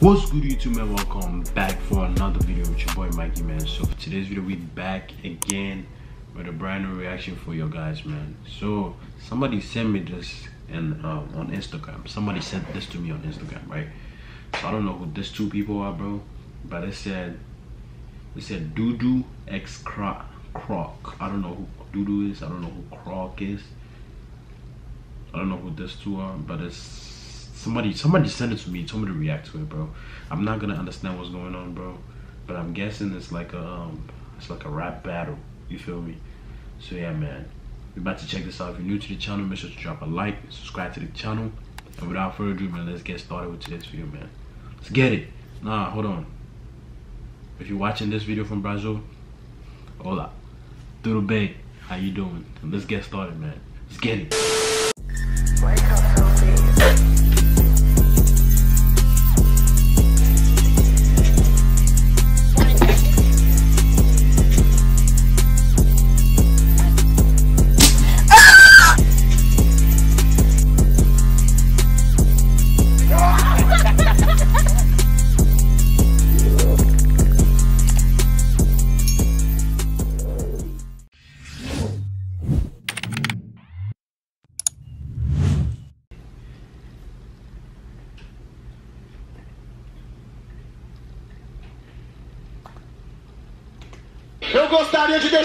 What's good YouTube man, welcome back for another video with your boy Mikey man. So for today's video we back again with a brand new reaction for you guys man. So somebody sent me this and uh, on Instagram. Somebody sent this to me on Instagram, right? So I don't know who these two people are bro, but it said it said Doodoo X Croc Croc. I don't know who Doodoo is, I don't know who Croc is. I don't know who these two are, but it's somebody somebody sent it to me told me to react to it bro. I'm not gonna understand what's going on bro. But i'm guessing it's like a um it's like a rap battle. You feel me? So yeah man. We're about to check this out. If you're new to the channel make sure to drop a like subscribe to the channel. And without further ado man let's get started with today's video man. Let's get it. Nah hold on. If you're watching this video from brazil hola. Tudo bem? How you doing? Let's get started man. Let's get it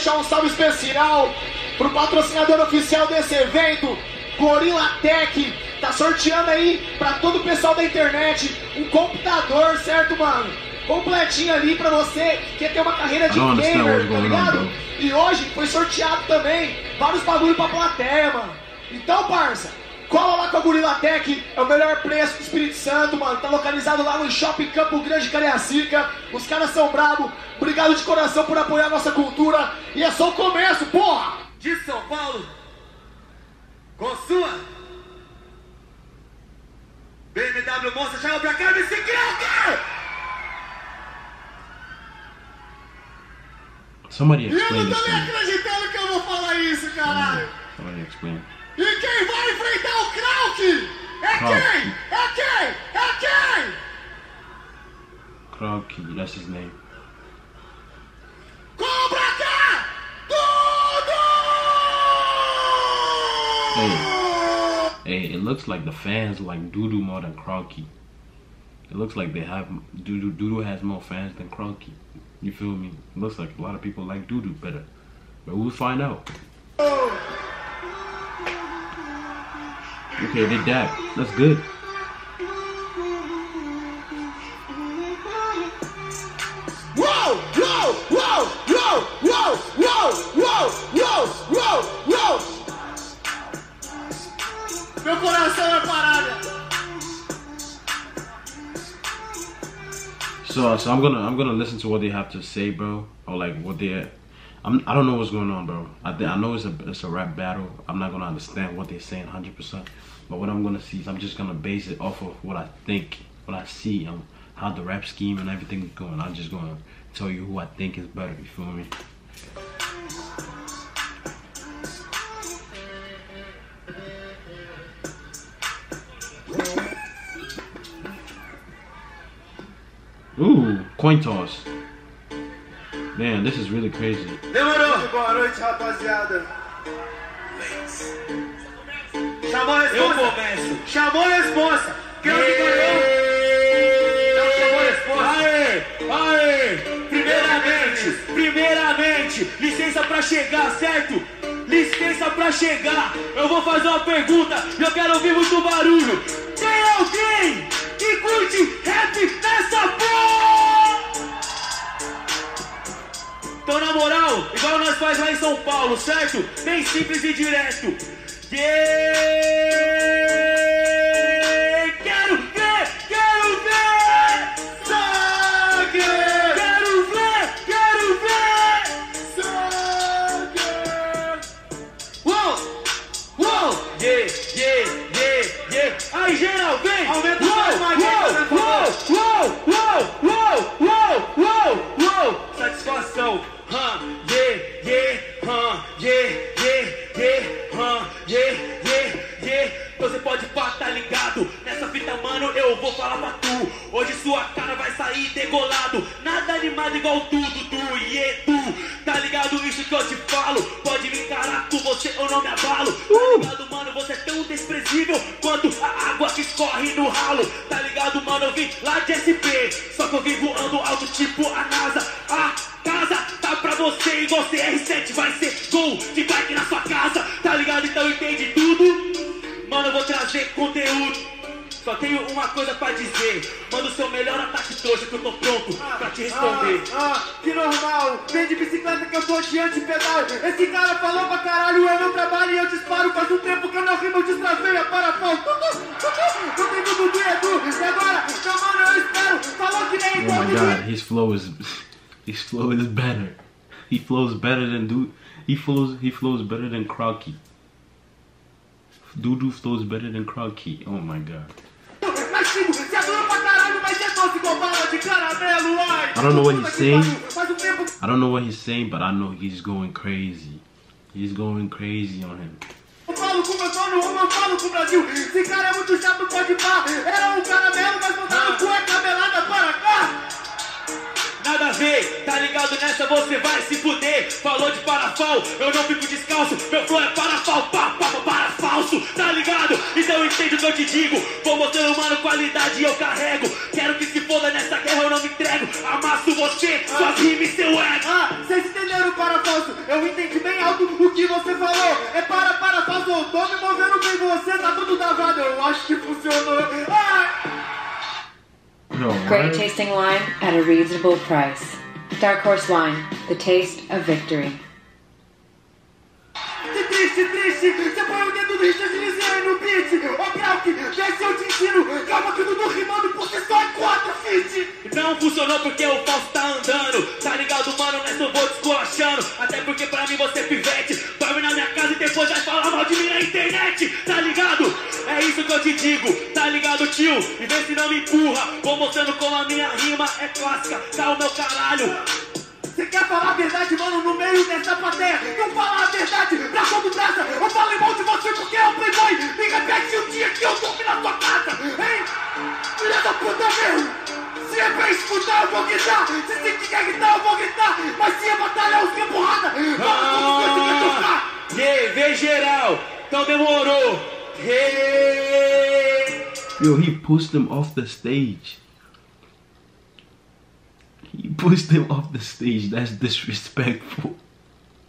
deixar um salve especial pro patrocinador oficial desse evento, Gorilla Tech. Tá sorteando aí pra todo o pessoal da internet um computador, certo, mano? Completinho ali pra você que quer ter uma carreira de gamer, tá ligado? E hoje foi sorteado também vários bagulho pra plateia, mano. Então, parça, cola lá com a Gorilla Tech, é o melhor preço do Espírito Santo, mano. Tá localizado lá no Shopping Campo Grande Cariacica. Os caras são bravos. Obrigado de coração por apoiar a nossa cultura. E é só o começo, porra! de São Paulo, com sua BMW Monster, chama pra cá, bicicleta! somebody E eu explain não tô nem acreditando que eu vou falar isso, caralho! somebody explain E quem vai enfrentar o Krauk? É quem? É quem? É quem? Crocky, that's his name Cola pra cá! Tudo! Hey, it looks like the fans like Doodoo more than Crocky. It looks like they have Doodoo. Doodoo has more fans than Crocky. You feel me? It looks like a lot of people like Doodoo better, but we'll find out. Oh. Okay, did that That's good. So, so I'm gonna I'm gonna listen to what they have to say, bro, or like what they I'm I don't know what's going on, bro. I think I know it's a it's a rap battle. I'm not gonna understand what they're saying 100, percent but what I'm gonna see is I'm just gonna base it off of what I think, what I see, and how the rap scheme and everything is going. I'm just gonna tell you who I think is better. You feel me? Ooh, coin toss. Man, this is really crazy. Demorou! Boa noite, rapaziada. Chamou a resposta! Eu começo! Chamou a resposta! Quem é que ganhou? Não chamou a resposta! Aê! Aê! Primeiramente, primeiramente, licença pra chegar, certo? Licença pra chegar! Eu vou fazer uma pergunta e eu quero ouvir muito barulho! Tem alguém que curte rap nessa porra? Então, na moral, igual nós faz lá em São Paulo, certo? Bem simples e direto. Yeah! Eu voando alto tipo a NASA. A casa tá pra você e você R7 vai ser gol de bike na sua casa. Tá ligado? Então entende tudo. Mano, eu vou trazer conteúdo. Só tenho uma coisa pra dizer. Manda o seu melhor ataque trouxa que eu tô pronto pra te responder. Ah, ah, que normal. Vem de bicicleta que eu tô de antipedal. Esse cara falou pra caralho, eu não trabalho e eu disparo. Faz um tempo que eu não rimo, eu destraveio a parafal. Não tem Dudu e Edu. E agora, meu mano, eu Oh my god, his flow is his flow is better. He flows better than do he flows he flows better than Crocky. Dudu flows better than Crocky. Oh my god. Mas Chico, você adora pra caralho, mas é doce igual bala de caramelo, ai. I don't know what he's saying. pariu. Faz tempo I don't know what he's saying, but I know he's going crazy. He's going crazy on him. Eu falo com meu dono, ou eu falo com o Brasil. Esse cara é muito chato, pode pá. Era um caramelo, mas botaram Ah. cueca melada para cá. Nada a ver, tá ligado nessa você vai se fuder. Falou de parafal, eu não fico descalço. Meu flow é parafal, pá, pá, pá, para falso, tá ligado? Então eu entendo o que eu te digo. Vou mostrando, mano, qualidade eu carrego. Quero que se foda nessa guerra, eu não me entrego. Amasso você, suas rimas e seu ego. Ah, vocês entenderam para falso? Eu entendi bem alto o que você falou. É para para falso, eu tô me movendo bem você, tá tudo travado. Eu acho que funcionou. Ah! Yo, Great tasting wine at a reasonable price. Dark Horse Wine, the taste of victory. Que triste, triste! Você põe o dedo do Richard no beat! Ô Brauk, desce eu te ensino! Calma que o Dudu rimando porque só é quatro feat! Não funcionou porque o falso tá andando. Tá ligado, mano? Nessa eu vou descolachando. Até porque pra mim você é pivete. Dorme na minha casa e depois vai falar mal de mim na internet. Tá ligado? É isso que eu te digo. Tá ligado, tio? E vê se não me empurra. Vou mostrando como a minha rima é clássica. Tá o meu caralho. Você quer falar a verdade, mano, no meio dessa Hey. Yo, he pushed him off the stage. He pushed him off the stage. That's disrespectful.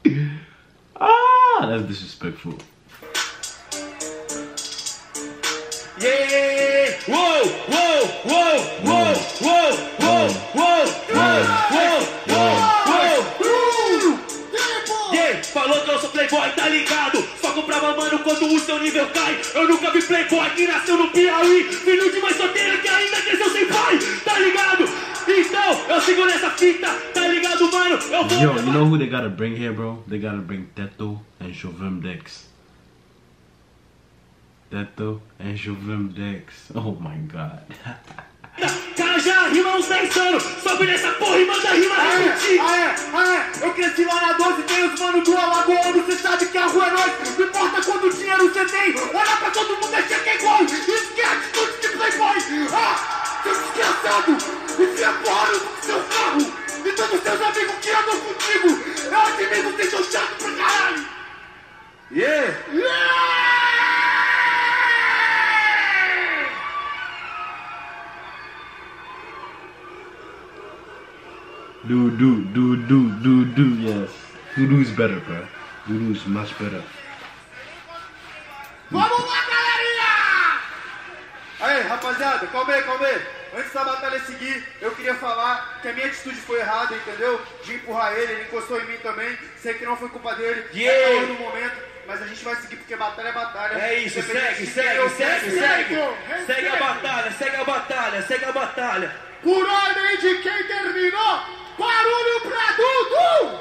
ah, that's disrespectful. Yeah! Uou! Uou! Uou! Uou! Uou! Uou! Uou! Uou! Uou! Uou! Uou! Yeah! Falou que eu sou playboy, tá ligado? Quando o seu nível cai. Eu nunca vi playboy que nasceu no Piauí. Filho de mãe solteira que ainda cresceu sem pai, tá ligado? Então, eu sigo nessa fita, tá ligado, mano? Eu vou. Yo, you know who they gotta bring here, bro? They gotta bring Teto and Chauvin Dex. Teto and Chauvin Dex. Oh my god. Já rima há uns 10 anos. Sobe nessa porra e manda a rima Ah, repetir. é, ah, é, ah, é. Eu cresci lá na 12, tem os mano do Alagoano, cê sabe que a rua é nós. Não importa quanto dinheiro você tem, olha pra todo mundo achar que é igual. Isso que é atitude de playboy. Ah, seu desgraçado, enfia porra no seu carro. E todos seus amigos que andam contigo. Eu admiro vocês são chato pra caralho. Yeah! Yeah! Do do do do do do yes. Dudu's better, bro. Dudu's much better. Vamos lá, galerinha! Aí, rapaziada, calma aí, calma aí. Antes da batalha seguir, eu queria falar que a minha atitude foi errada, entendeu? De empurrar ele, ele encostou em mim também. Sei que não foi culpa dele, Yeah. é calor no momento, mas a gente vai seguir porque batalha é batalha. É isso, segue, segue, segue, segue, segue. Segue a batalha, segue a batalha, segue a batalha. Por ordem de quem terminou, barulho pra Dudu!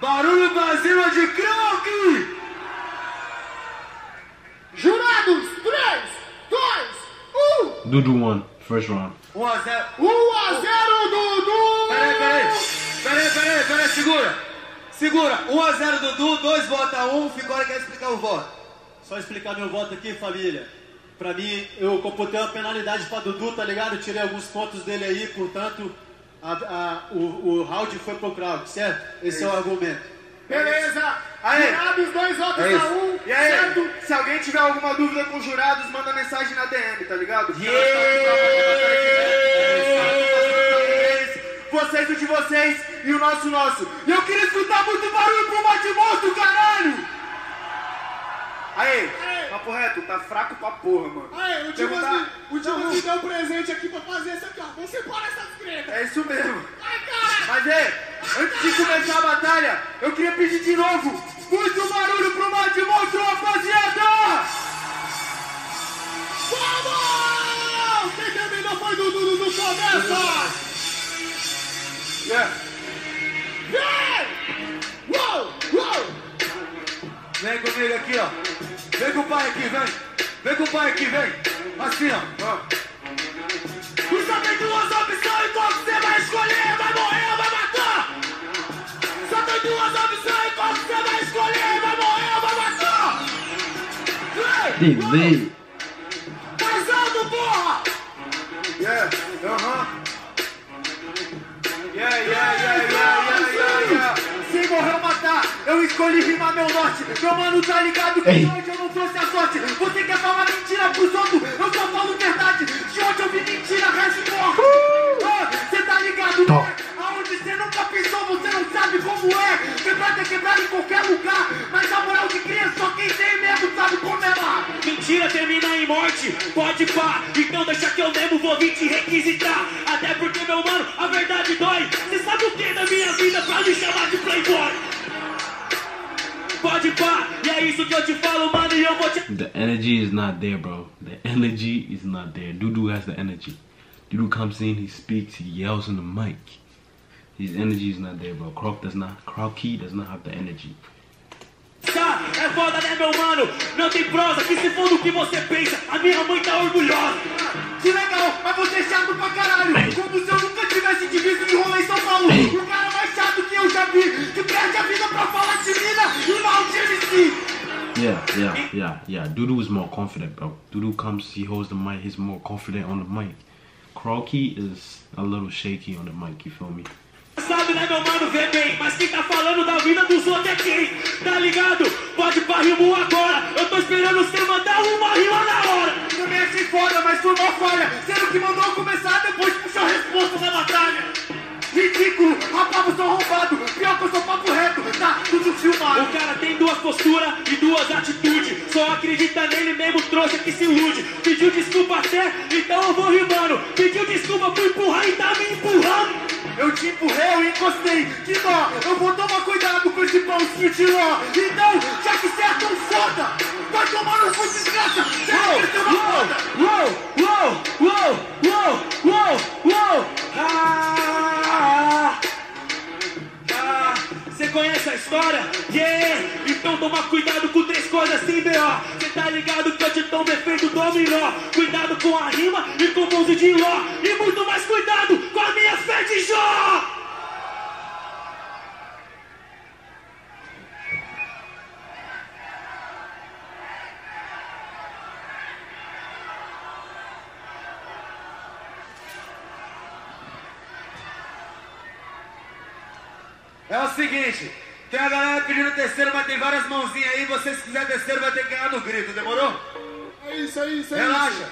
Barulho pra cima de croque! Jurados, 3, 2, 1. Dudu won first round. 1 a 0. 1 a 0 Dudu! Peraí, peraí. Peraí, peraí, peraí, segura. Segura. 1 a 0 Dudu, 2 vota 1. Ficou hora quer explicar o voto. Só explicar meu voto aqui, família. Pra mim, eu computei uma penalidade pra Dudu, tá ligado? Eu tirei alguns pontos dele aí, portanto, a, a, o, o round foi pro crowd, certo? Esse é, o argumento. Beleza! Aí. Jurados, dois votos É a um. E aí? Certo? Se alguém tiver alguma dúvida com os jurados, manda mensagem na DM, tá ligado? Vocês, o de vocês e o nosso, nosso. E eu queria escutar muito barulho pro Mate Monstro, caralho! Aí, papo reto, tá fraco pra porra, mano. Aí, o Dimas Perguntar- me, o Dimas me deu um presente aqui pra fazer isso aqui, ó. Vamos embora essa desgreta. É isso mesmo. Ai, cara! Mas ei, antes de começar a batalha, eu queria pedir de novo muito barulho pro Mate Monstro, rapaziada! Vamos! Vem. Vem com o pai aqui, vem. Assim, ó. Só tem duas opções, qual que você vai escolher? Vai morrer ou vai matar? Só tem duas opções, qual que você vai escolher? Vai morrer ou vai matar? Vem! Delay. Mais alto, porra! Yeah, aham. Yeah, yeah, yeah, yeah, yeah, yeah, yeah. Sem morrer ou matar, eu escolhi rimar meu norte. Meu mano tá ligado que Ei. hoje eu não trouxe a sorte. Você quer falar mentira pros outros? Isso que eu te falo, mano, e eu vou te The energy is not there, bro. The energy is not there. Dudu has the energy. Dudu comes in, he speaks, he yells in the mic. His energy is not there, bro. Croc does not. Crocky does not have the energy. Tá, é foda, né, meu mano? Não tem prosa, que se for do que você pensa, a minha mãe tá orgulhosa. Que legal, mas você é chato pra caralho. Como se eu nunca tivesse te visto de rolê em São Paulo. O cara mais chato que eu já vi. Que perde a vida pra falar de mina e mal de. Yeah, yeah, yeah, yeah. Dudu is more confident, bro. Dudu comes, he holds the mic, he's more confident on the mic. Croaky is a little shaky on the mic, you feel me? Sabe, né, meu mano, vê bem, mas quem tá falando da vida dos outros é quem? Tá ligado? Pode pra rimo agora, eu tô esperando você mandar uma rima na hora. Também foda, mas foi uma falha. Sendo que mandou começar depois puxou a resposta da batalha. Ridículo, rapaz, eu sou arrombado. Pior que eu sou posturas e duas atitudes. Só acredita nele mesmo, trouxa que se ilude. Pediu desculpa até, então eu vou rimando. Pediu desculpa por empurrar e tá me empurrando. Eu te empurrei, eu encostei. Que dó, eu vou tomar cuidado com esse pãozinho de ló. Então, já que você é tão foda, vai tomar no cu desgraça. Já que você é uma foda. Uou, uou, uou, uou, uou, uou. Ah, ah, conhece a história? Yeah! Então toma cuidado com três coisas assim, B.O. Cê tá ligado que eu te tomo efeito dominó. Cuidado com a rima e com o bonzo de ló. E muito mais cuidado com a minha fé seguinte, tem a galera pedindo terceiro, mas tem várias mãozinhas aí. Você, se quiser terceiro, vai ter que ganhar no grito, demorou? É isso, é isso, é Relaxa, isso.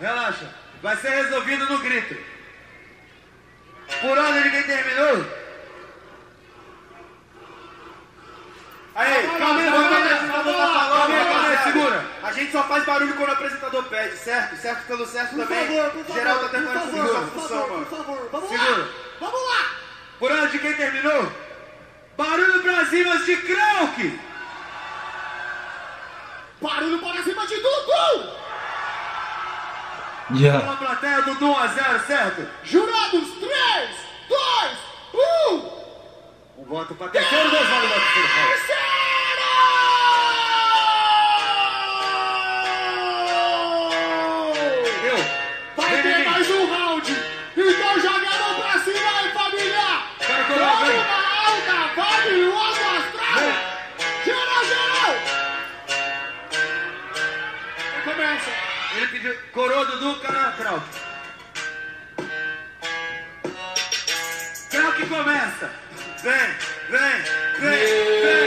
relaxa. Vai ser resolvido no grito. Por ordem de quem terminou? Aí, calma aí, lá, falando, calma aí, calma aí, segura. A gente só faz barulho quando o apresentador pede, certo? Certo pelo certo Por também. favor, por favor, Geral tá tentando função, favor, mano. por favor. Vamos Segura. lá. Vamos lá. Por ordem de quem terminou? Barulho pra cima de Krauk! Barulho para cima de Dudu. Yeah. Pela plateia do 1 a 0, certo? Jurados, 3, 2, 1. Um voto pra terceiro, dois votos pra. Terceiro! Alta, vai o alto astral. Geral, geral. Quem começa? Ele pediu. Coroa Dudu, cara, Krauk. Krauk começa. Vem, vem, vem, vem,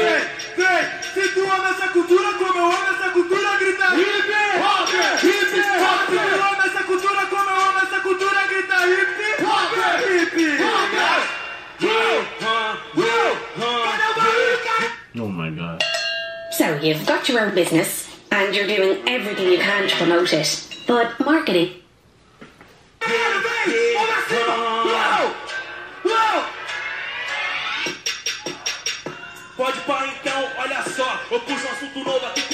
vem, vem. Se tu ama essa cultura como eu amo essa cultura, grita hip hop, hip hop. Se tu ama essa cultura como eu amo essa cultura, grita hip hop, hip hop. Cadê my god. So you've got your own business, and you're doing everything you can to promote it. But marketing. Quero ver! Vamos pra cima! Uou! Uou! Pode pá então, olha só, eu puxo um assunto novo aqui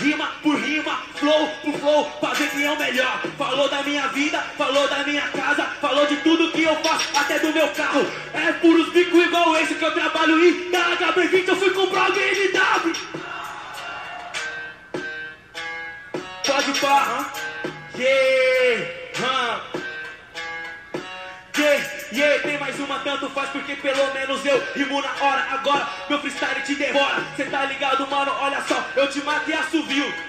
rima por rima, flow por flow, pra ver quem é o melhor. Falou da minha vida, falou da minha casa, falou de tudo que eu faço, até do meu carro. É puros bico igual esse que eu trabalho e da HB20 eu fui comprar o BMW. Pode pá? Yeah, hã? Yeah, yeah, tem mais uma, tanto faz porque pelo menos eu rimo na hora. Agora meu freestyle te devora. Cê tá ligado, mano? Olha só, eu te mato e assovio.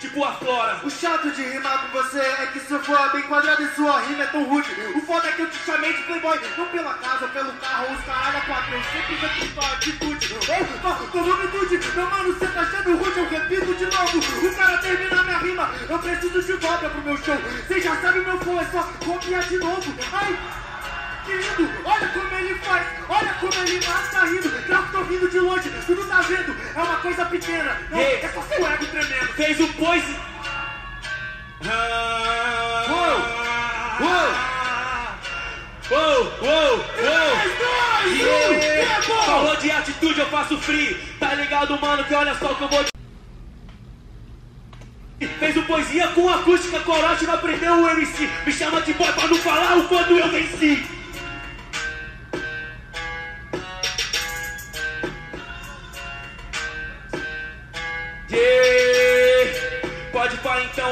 Tipo a flora. O chato de rimar com você é que se for bem quadrado e sua rima é tão rude. O foda é que eu te chamei de playboy, não pela casa, pelo carro, os caralho a quatro. Eu sempre repito a atitude. Ô, ô, com magnitude, meu mano, cê tá achando rude, eu repito de novo. O cara termina minha rima, eu preciso de dobra pro meu show. Cê já sabe meu flow, é só copiar de novo. Ai, olha como ele faz, olha como ele mata rindo. Claro que tô vindo de longe, tu não tá vendo, é uma coisa pequena. Não, Ei. é só seu ego tremendo. Fez o poise. Uou, uou, uou. Yeah. Falou de atitude, eu faço free. Tá ligado, mano, que olha só o que eu vou te... Fez o poesia com acústica, corote, não aprendeu o MC. Me chama de boy pra não falar o quanto eu venci.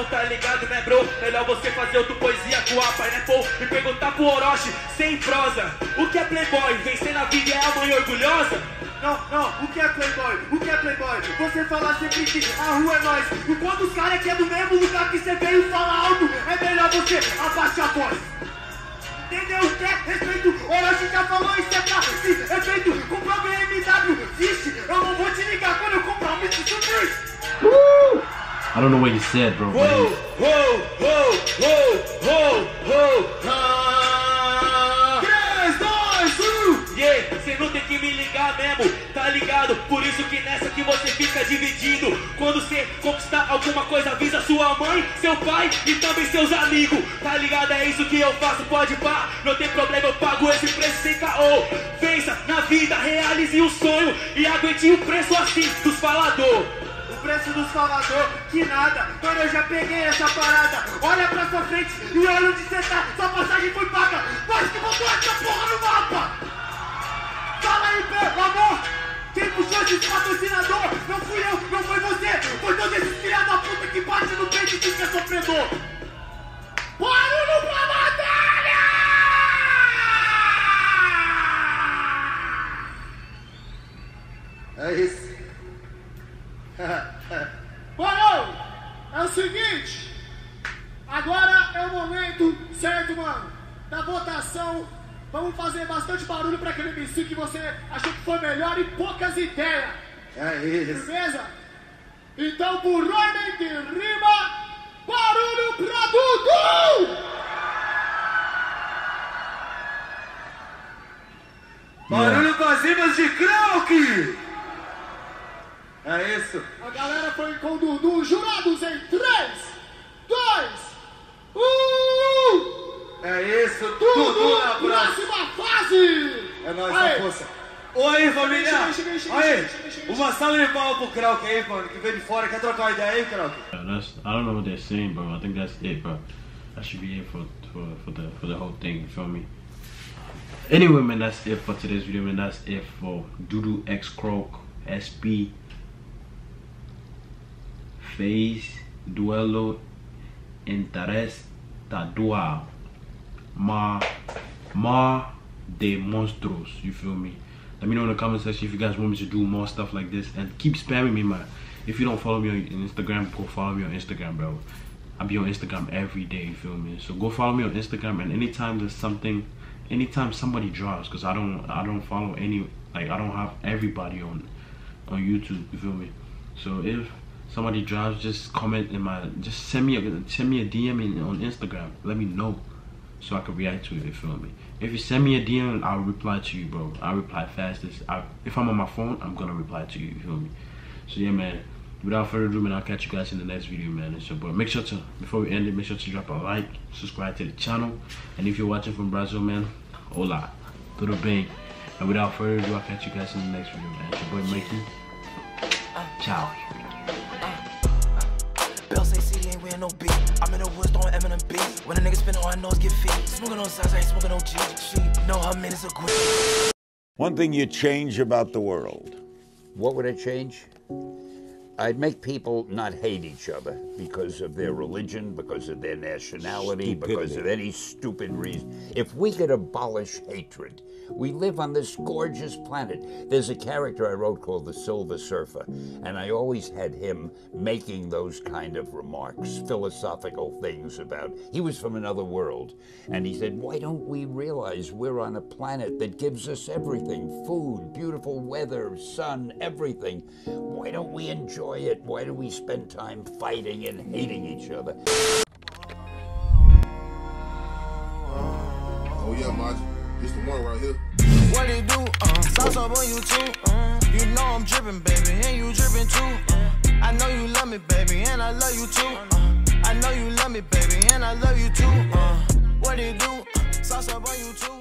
Então, tá ligado, né, bro? Melhor você fazer outra poesia com a Pineapple e perguntar pro Orochi sem prosa. O que é playboy? Vencer na vida é a mãe orgulhosa? Não, não, o que é playboy? O que é playboy? Você fala sempre que a rua é nós. E quando os caras que é do mesmo lugar que você veio fala alto, é melhor você abaixar a voz. Entendeu o que é respeito? Orochi já falou isso é pra se efeito. Comprou BMW, vixe, eu não vou te ligar quando eu comprar um Mitsubishi. I don't know what he said, bro. He, uou, uou, uou, uou, uou, ah. 3, 2, 1. Yeah, cê não tem que me ligar mesmo, tá ligado? Por isso que nessa que você fica dividindo. Quando cê conquistar alguma coisa, avisa sua mãe, seu pai e também seus amigos. Tá ligado? É isso que eu faço, pode pá. Não tem problema, eu pago esse preço sem caô. Vença na vida, realize o sonho e aguente o preço assim dos falador. Preço dos falador, que nada, mano, eu já peguei essa parada. Olha pra sua frente e olha onde você tá, sua passagem foi paga. Nós que botou essa porra no mapa. Fala aí, pelo amor. Isso. Firmeza? Então, por ordem de rima, barulho pra Dudu! Barulho com as rimas de Krauk! É isso. A galera foi com o Dudu, jurados em 3, 2, 1! É isso. Tudo Dudu, na próxima. próxima fase! É nóis, Aí. na força. Oi, família! Chega. Uma salva de palmas pro Krauk aí, mano, que veio de fora. Quer trocar uma ideia aí, Krauk? that's I don't know what they're saying, bro. I think that's it, bro. That should be here for for for the for the whole thing. You feel me? Anyway, man, that's it for today's video, man. That's it for Doodoo X Croak SP Face Duelo Interés Tadual Ma Ma de Monstros. You feel me? Let me know in the comment section if you guys want me to do more stuff like this and keep spamming me, man. if you don't follow me on Instagram, go follow me on Instagram, bro. i'll be on Instagram every day. You feel me? So go follow me on Instagram, and anytime there's something, anytime somebody drops, cause I don't I don't follow any like I don't have everybody on on YouTube. You feel me? So if somebody drops, just comment in my just send me a send me a DM in, on Instagram. Let me know so I can react to it. You feel me? If you send me a DM, I'll reply to you, bro. I'll reply fastest. I, if I'm on my phone, I'm gonna reply to you. You feel me? So yeah, man. Without further ado, man, I'll catch you guys in the next video, man. It's your boy. Make sure to before we end it, make sure to drop a like, subscribe to the channel, and if you're watching from Brazil, man, hola, tudo bem. And without further ado, I'll catch you guys in the next video, man. It's your boy Mikey. Ah. Ciao. No beat. I'm in the woods throwing Eminem beats. When a nigga spin on nose get feet. Smoking on sides, I ain't smoking on G. She know her man is a queen. One thing you change about the world. What would I change? I'd make people not hate each other because of their religion, because of their nationality, because of any stupid reason. If we could abolish hatred, we live on this gorgeous planet. There's a character I wrote called the Silver Surfer, and I always had him making those kind of remarks, philosophical things about. He was from another world, and he said, Why don't we realize we're on a planet that gives us everything food, beautiful weather, sun, everything? Why don't we enjoy enjoy it. Why do we spend time fighting and hating each other? Oh yeah, Maj, the one right here. What it do? Uh, sauce up on you too. Uh, you know I'm dripping, baby, and you dripping too. Uh, I know you love me, baby, and I love you too. Uh, I know you love me, baby, and I love you too. Uh, what it do? Uh, sauce up on you too.